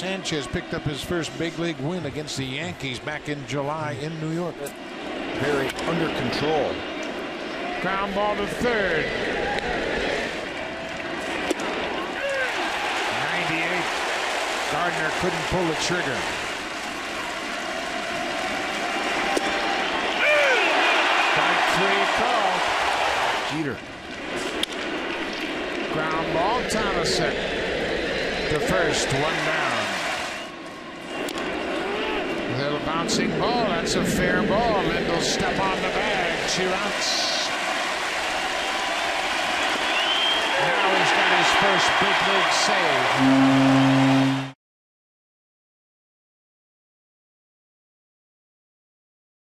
Sanchez picked up his first big league win against the Yankees back in July in New York. Very under control. Ground ball to third. 98. Gardner couldn't pull the trigger. Strike three call. Jeter. Ground ball, Thomason. The first, one down. Little bouncing ball. That's a fair ball. Lindell step on the bag. Two outs. Now he's got his first big league save.